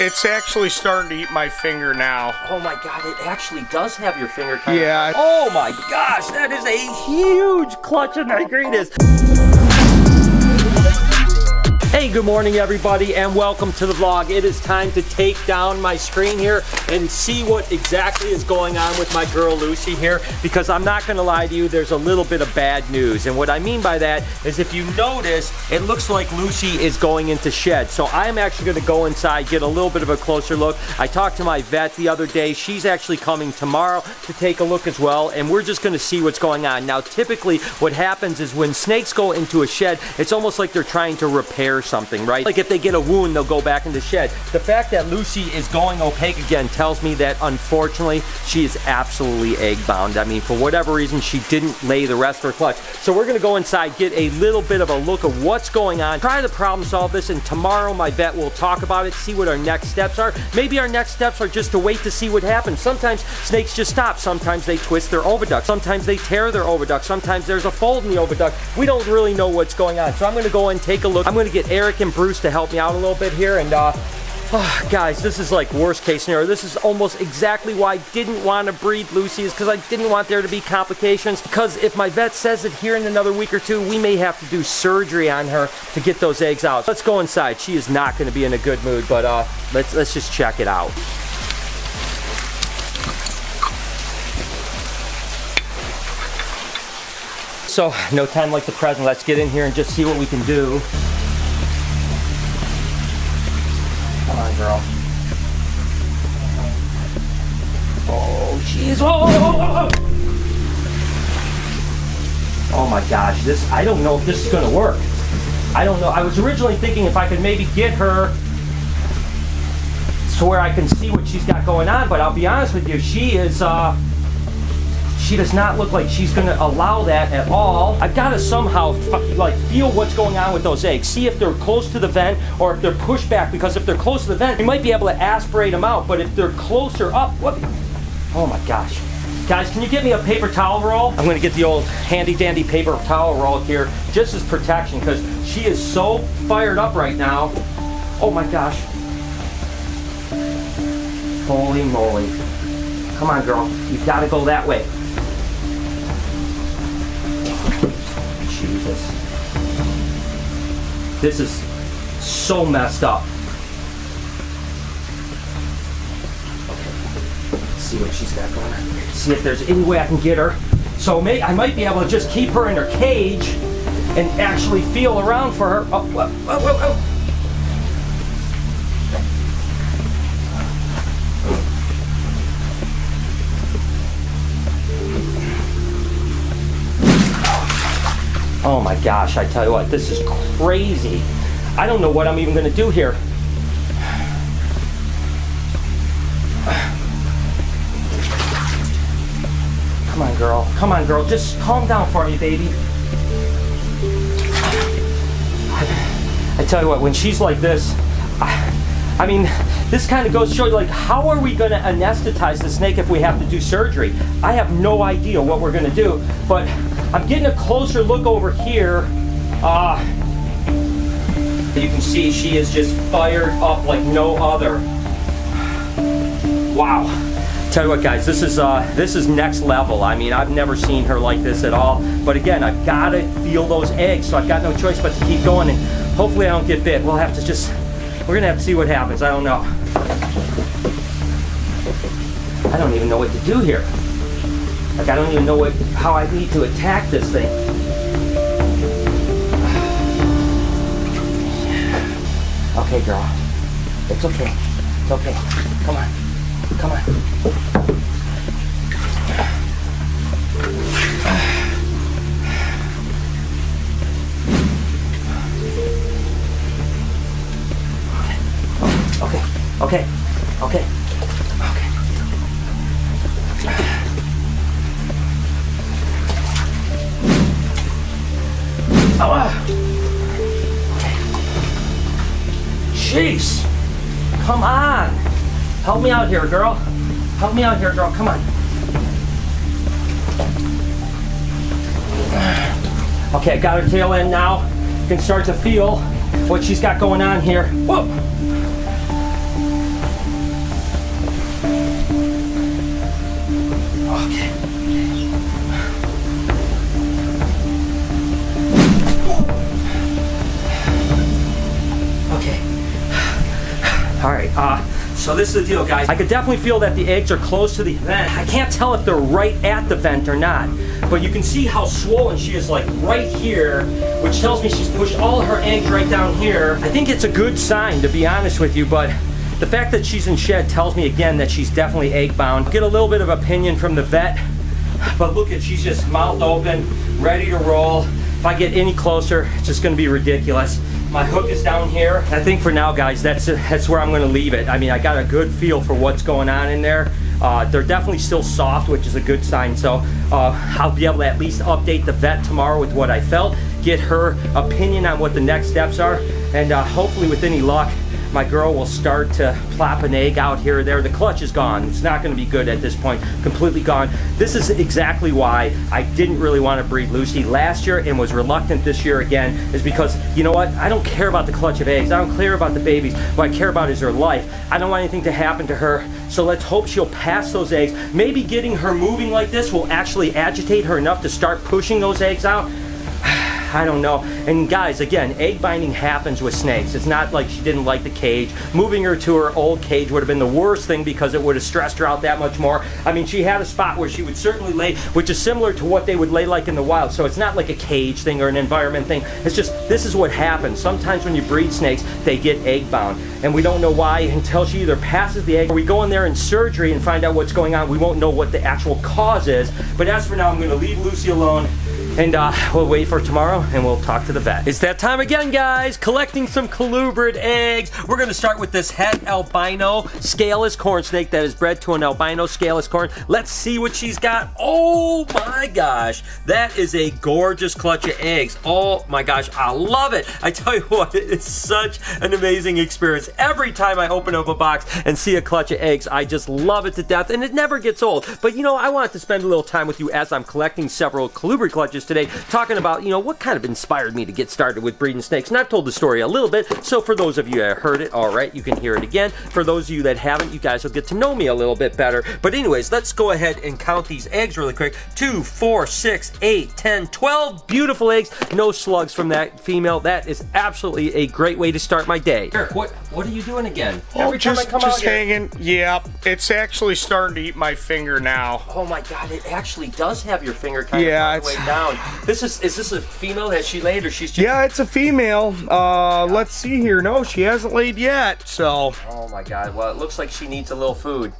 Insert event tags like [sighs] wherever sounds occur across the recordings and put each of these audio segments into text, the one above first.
It's actually starting to eat my finger now. Oh my god, it actually does have your finger kind Yeah. Of. Oh my gosh, that is a huge clutch of nigritas. Hey, good morning everybody and welcome to the vlog. It is time to take down my screen here and see what exactly is going on with my girl Lucy here because I'm not gonna lie to you, there's a little bit of bad news. And what I mean by that is if you notice, it looks like Lucy is going into shed. So I'm actually gonna go inside, get a little bit of a closer look. I talked to my vet the other day. She's actually coming tomorrow to take a look as well and we're just gonna see what's going on. Now typically what happens is when snakes go into a shed, it's almost like they're trying to repair something, right? Like if they get a wound, they'll go back into the shed. The fact that Lucy is going opaque again tells me that unfortunately she is absolutely egg bound. I mean, for whatever reason, she didn't lay the rest of her clutch. So we're gonna go inside, get a little bit of a look of what's going on, try to problem solve this, and tomorrow my vet will talk about it, see what our next steps are. Maybe our next steps are just to wait to see what happens. Sometimes snakes just stop. Sometimes they twist their oviduct. Sometimes they tear their oviduct. Sometimes there's a fold in the oviduct. We don't really know what's going on. So I'm gonna go and take a look. I'm gonna get Eric and Bruce to help me out a little bit here and uh, Oh, guys, this is like worst case scenario. This is almost exactly why I didn't want to breed Lucy is because I didn't want there to be complications. Because if my vet says it here in another week or two, we may have to do surgery on her to get those eggs out. Let's go inside. She is not going to be in a good mood, but uh, let's let's just check it out. So, no time like the present. Let's get in here and just see what we can do. Girl. Oh, jeez. Oh, oh, oh, oh. My gosh, this, I don't know if this is gonna work. I don't know. I was originally thinking if I could maybe get her to where I can see what she's got going on, but I'll be honest with you, she is, uh, she does not look like she's going to allow that at all. I've got to somehow like feel what's going on with those eggs. See if they're close to the vent or if they're pushed back because if they're close to the vent, we might be able to aspirate them out. But if they're closer up, what? Oh my gosh. Guys, can you get me a paper towel roll? I'm gonna get the old handy dandy paper towel roll here just as protection because she is so fired up right now. Oh my gosh. Holy moly. Come on, girl. You've got to go that way. Jesus. This is so messed up. Okay. Let's see what she's got going on. See if there's any way I can get her. So may, I might be able to just keep her in her cage and actually feel around for her. Oh, whoa, whoa, Oh my gosh, I tell you what, this is crazy. I don't know what I'm even gonna do here. Come on, girl. Come on, girl. Just calm down for me, baby. I tell you what, when she's like this, I, I mean, this kind of goes to show you, like, how are we going to anesthetize the snake if we have to do surgery? I have no idea what we're going to do, but I'm getting a closer look over here. Uh, you can see she is just fired up like no other. Wow. Tell you what, guys, this is uh, this is next level. I mean, I've never seen her like this at all. But again, I've got to feel those eggs, so I've got no choice but to keep going. And hopefully, I don't get bit. We'll have to just, we're gonna have to see what happens. I don't know. I don't even know what to do here. Like I don't even know what how I need to attack this thing. [sighs] Okay, girl. It's okay. It's okay. Come on. Come on. [sighs] Okay. Okay. Okay. Okay. Come on. Help me out here, girl. Help me out here, girl. Come on. Okay, got her tail end now. You can start to feel what she's got going on here. Whoa. All right, uh, so this is the deal, guys. I could definitely feel that the eggs are close to the vent. I can't tell if they're right at the vent or not, but you can see how swollen she is, like right here, which tells me she's pushed all her eggs right down here. I think it's a good sign, to be honest with you, but the fact that she's in shed tells me again that she's definitely egg bound. Get a little bit of opinion from the vet, but look at, she's just mouth open, ready to roll. If I get any closer, it's just gonna be ridiculous. My hook is down here. I think for now, guys, that's, that's where I'm gonna leave it. I mean, I got a good feel for what's going on in there. Uh, they're definitely still soft, which is a good sign. So uh, I'll be able to at least update the vet tomorrow with what I felt, get her opinion on what the next steps are, and uh, hopefully with any luck, my girl will start to plop an egg out here or there. The clutch is gone. It's not going to be good at this point. Completely gone. This is exactly why I didn't really want to breed Lucy last year and was reluctant this year again is because, you know what? I don't care about the clutch of eggs. I don't care about the babies. What I care about is her life. I don't want anything to happen to her. So let's hope she'll pass those eggs. Maybe getting her moving like this will actually agitate her enough to start pushing those eggs out. I don't know. And guys, again, egg binding happens with snakes. It's not like she didn't like the cage. Moving her to her old cage would have been the worst thing because it would have stressed her out that much more. I mean, she had a spot where she would certainly lay, which is similar to what they would lay like in the wild. So it's not like a cage thing or an environment thing. It's just, this is what happens. Sometimes when you breed snakes, they get egg bound. And we don't know why until she either passes the egg or we go in there in surgery and find out what's going on. We won't know what the actual cause is. But as for now, I'm gonna leave Lucy alone and uh, we'll wait for tomorrow and we'll talk to the vet. It's that time again, guys. Collecting some colubrid eggs. We're gonna start with this het albino scaleless corn snake that is bred to an albino scaleless corn. Let's see what she's got. Oh my gosh, that is a gorgeous clutch of eggs. Oh my gosh, I love it. I tell you [laughs] what, it is such an amazing experience. Every time I open up a box and see a clutch of eggs, I just love it to death and it never gets old. But you know, I wanted to spend a little time with you as I'm collecting several colubrid clutches today talking about, you know, what kind of inspired me to get started with breeding snakes. And I've told the story a little bit, so for those of you that heard it, all right, you can hear it again. For those of you that haven't, you guys will get to know me a little bit better. But anyways, let's go ahead and count these eggs really quick. Two, four, six, eight, ten, twelve beautiful eggs. No slugs from that female. That is absolutely a great way to start my day. Eric, what, what are you doing again? Oh, Every just, just hanging. Here, yeah, it's actually starting to eat my finger now. Oh my God, it actually does have your finger kind yeah, of way down. This is is this a female that she laid or she's just Yeah, it's a female. Uh let's see here. No, she hasn't laid yet. So Oh my god. Well, it looks like she needs a little food.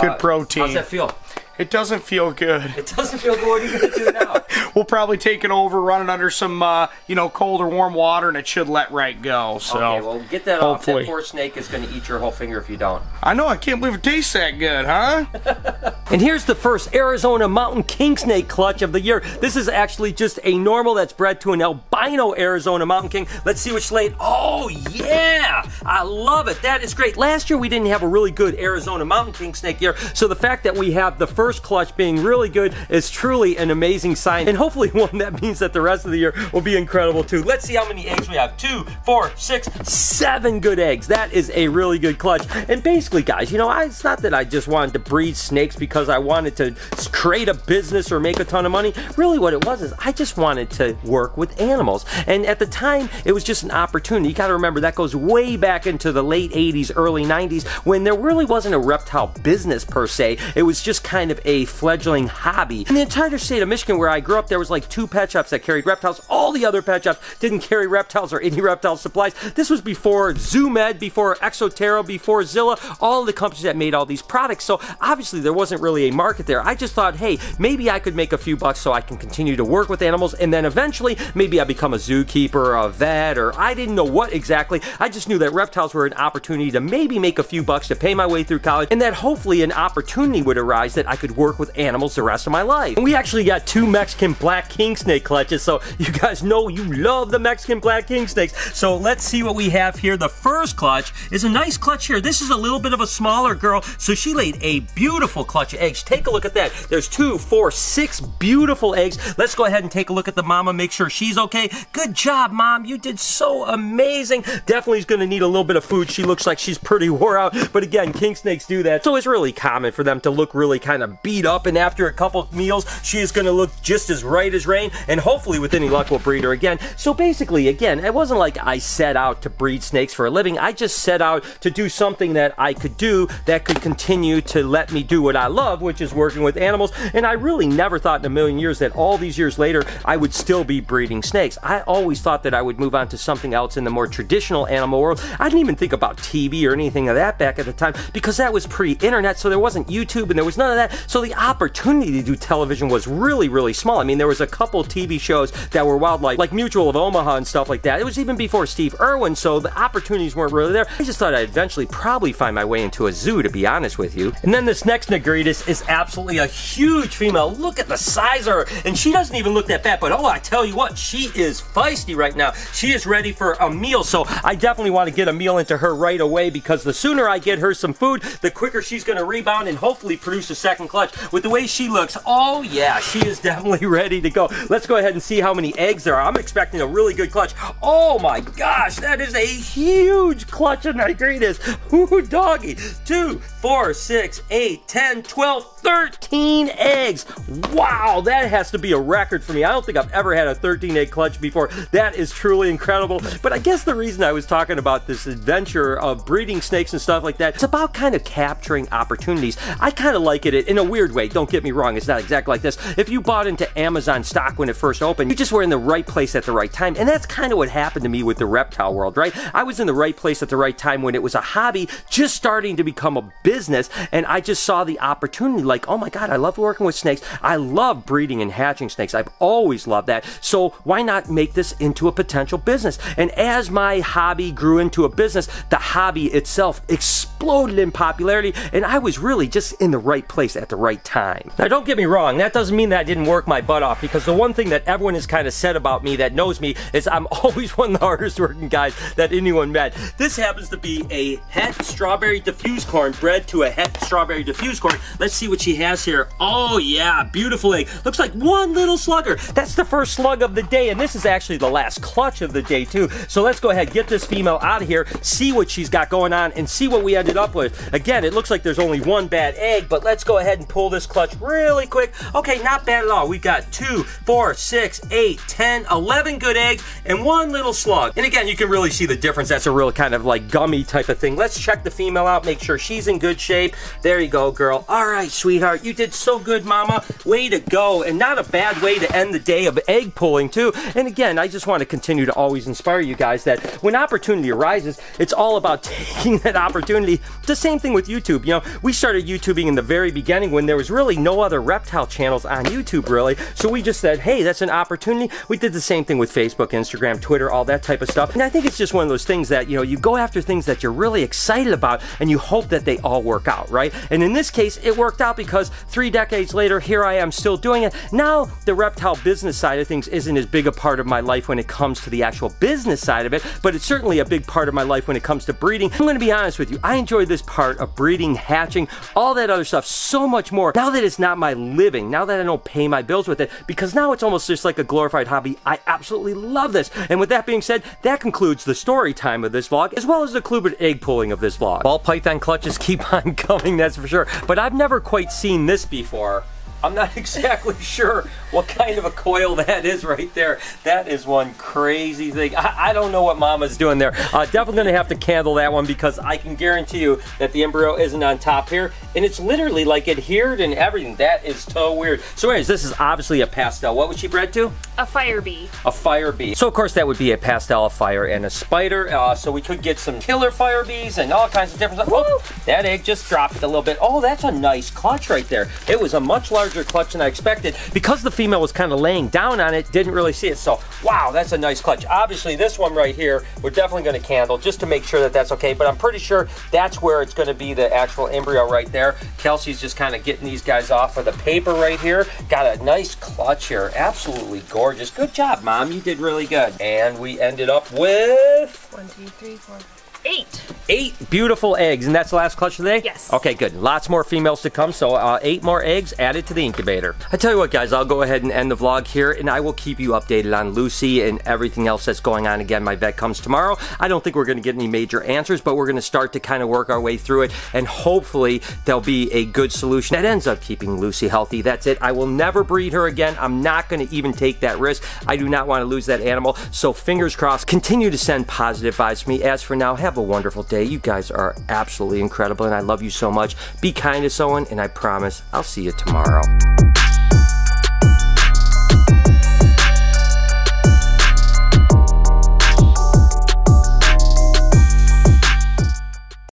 Good uh, protein. How's that feel? It doesn't feel good. It doesn't feel good. What are you to do now? [laughs] we'll probably take it over, run it under some, uh, you know, cold or warm water, and it should let right go. So okay, well, get that hopefully. off. That poor snake is going to eat your whole finger if you don't. I know. I can't believe it tastes that good, huh? [laughs] and here's the first Arizona mountain king snake clutch of the year. This is actually just a normal that's bred to an albino Arizona mountain king. Let's see which laid. Oh, yeah. I love it. That is great. Last year, we didn't have a really good Arizona mountain king snake year, so the fact that we have the first clutch being really good is truly an amazing sign. And hopefully one that means that the rest of the year will be incredible too. Let's see how many eggs we have. Two, four, six, seven good eggs. That is a really good clutch. And basically, guys, you know, I, it's not that I just wanted to breed snakes because I wanted to create a business or make a ton of money. Really what it was is I just wanted to work with animals. And at the time, it was just an opportunity. You gotta remember that goes way back into the late 80s, early 90s when there really wasn't a reptile business per se. It was just kind of a fledgling hobby. In the entire state of Michigan where I grew up, there was like two pet shops that carried reptiles. All the other pet shops didn't carry reptiles or any reptile supplies. This was before ZooMed, before Exoterra, before Zilla, all the companies that made all these products. So obviously there wasn't really a market there. I just thought, hey, maybe I could make a few bucks so I can continue to work with animals and then eventually maybe I become a zookeeper or a vet or I didn't know what exactly. I just knew that reptiles were an opportunity to maybe make a few bucks to pay my way through college and that hopefully an opportunity would arise that I could could work with animals the rest of my life. And we actually got two Mexican black king snake clutches, so you guys know you love the Mexican black king snakes. So let's see what we have here. The first clutch is a nice clutch here. This is a little bit of a smaller girl, so she laid a beautiful clutch of eggs. Take a look at that. There's two, four, six beautiful eggs. Let's go ahead and take a look at the mama, make sure she's okay. Good job, mom. You did so amazing. Definitely is going to need a little bit of food. She looks like she's pretty wore out, but again, king snakes do that. So it's really common for them to look really kind of beat up and after a couple meals she is going to look just just as right as rain, and hopefully with any luck we'll breed her again. So basically, again, it wasn't like I set out to breed snakes for a living. I just set out to do something that I could do that could continue to let me do what I love, which is working with animals. And I really never thought in a million years that all these years later I would still be breeding snakes. I always thought that I would move on to something else in the more traditional animal world. I didn't even think about TV or anything of that back at the time because that was pre-internet, so there wasn't YouTube and there was none of that. So the opportunity to do television was really, really small. I mean, there was a couple TV shows that were wildlife, like Mutual of Omaha and stuff like that. It was even before Steve Irwin, so the opportunities weren't really there. I just thought I'd eventually probably find my way into a zoo, to be honest with you. And then this next Nigritas is absolutely a huge female. Look at the size of her, and she doesn't even look that fat, But oh, I tell you what, she is feisty right now. She is ready for a meal, so I definitely want to get a meal into her right away because the sooner I get her some food, the quicker she's going to rebound and hopefully produce a second clutch. With the way she looks, oh yeah, she is [laughs] definitely ready to go. Let's go ahead and see how many eggs there are. I'm expecting a really good clutch. Oh my gosh, that is a huge clutch of nigritas. [laughs] Ooh, doggy. Two, four, six, eight, 10, 12, 13 eggs. Wow, that has to be a record for me. I don't think I've ever had a 13 egg clutch before. That is truly incredible. But I guess the reason I was talking about this adventure of breeding snakes and stuff like that, it's about kind of capturing opportunities. I kind of like it in a weird way. Don't get me wrong, it's not exactly like this. If you bought into Amazon stock when it first opened, you just were in the right place at the right time. And that's kind of what happened to me with the reptile world, right? I was in the right place at the right time when it was a hobby just starting to become a business. And I just saw the opportunity like, oh my God, I love working with snakes. I love breeding and hatching snakes. I've always loved that. So why not make this into a potential business? And as my hobby grew into a business, the hobby itself exploded in popularity. And I was really just in the right place at the right time. Now, don't get me wrong, that doesn't mean that I didn't work my butt off because the one thing that everyone has kind of said about me that knows me is I'm [laughs] always one of the hardest working guys that anyone met. This happens to be a het strawberry diffuse corn bred to a het strawberry diffuse corn. Let's see what she has here. Oh yeah, beautiful egg. Looks like one little slugger. That's the first slug of the day and this is actually the last clutch of the day too. So let's go ahead, get this female out of here, see what she's got going on and see what we ended up with. Again, it looks like there's only one bad egg, but let's go ahead and pull this clutch really quick. Okay, not bad at all. We've got two, four, six, eight, 10, 11 good eggs, and one little slug. And again, you can really see the difference. That's a real kind of like gummy type of thing. Let's check the female out, make sure she's in good shape. There you go, girl. All right, sweetheart, you did so good, mama. Way to go. And not a bad way to end the day of egg pulling, too. And again, I just want to continue to always inspire you guys that when opportunity arises, it's all about [laughs] taking that opportunity. The same thing with YouTube. You know, we started YouTubing in the very beginning when there was really no other reptile channels on YouTube, really. So we just said, hey, that's an opportunity. We did the same thing with Facebook, Instagram, Twitter, all that type of stuff. And I think it's just one of those things that, you know, you go after things that you're really excited about and you hope that they all work out, right? And in this case, it worked out because three decades later, here I am still doing it. Now, the reptile business side of things isn't as big a part of my life when it comes to the actual business side of it, but it's certainly a big part of my life when it comes to breeding. I'm gonna be honest with you, I enjoy this part of breeding, hatching, all that other stuff so much more now that it's not my living, now that I don't pay my bills with it, because now it's almost just like a glorified hobby. I absolutely love this. And with that being said, that concludes the story time of this vlog, as well as the colubrid egg pulling of this vlog. Ball python clutches keep [laughs] on coming, that's for sure. But I've never quite seen this before. I'm not [laughs] exactly sure what kind of a coil that is right there. That is one crazy thing. I, I don't know what mama's doing there. Uh, definitely gonna have to candle that one because I can guarantee you that the embryo isn't on top here. And it's literally like adhered and everything. That is so weird. So anyways, this is obviously a pastel. What was she bred to? A fire bee. A fire bee. So of course that would be a pastel, a fire, and a spider. Uh, so we could get some killer fire bees and all kinds of different stuff. Oh, that egg just dropped a little bit. Oh, that's a nice clutch right there. It was a much larger larger clutch than I expected. Because the female was kind of laying down on it, didn't really see it. So, wow, that's a nice clutch. Obviously, this one right here, we're definitely going to candle just to make sure that that's okay. But I'm pretty sure that's where it's going to be the actual embryo right there. Kelsey's just kind of getting these guys off of the paper right here. Got a nice clutch here. Absolutely gorgeous. Good job, Mom. You did really good. And we ended up with... One, two, three, four, Eight. Eight beautiful eggs, and that's the last clutch of the day? Yes. Okay, good. Lots more females to come, so uh, eight more eggs added to the incubator. I tell you what, guys, I'll go ahead and end the vlog here, and I will keep you updated on Lucy and everything else that's going on. Again, my vet comes tomorrow. I don't think we're going to get any major answers, but we're going to start to kind of work our way through it, and hopefully there'll be a good solution that ends up keeping Lucy healthy. That's it. I will never breed her again. I'm not going to even take that risk. I do not want to lose that animal, so fingers crossed. Continue to send positive vibes to me. As for now, have a wonderful day. You guys are absolutely incredible, and I love you so much. Be kind to someone, and I promise I'll see you tomorrow.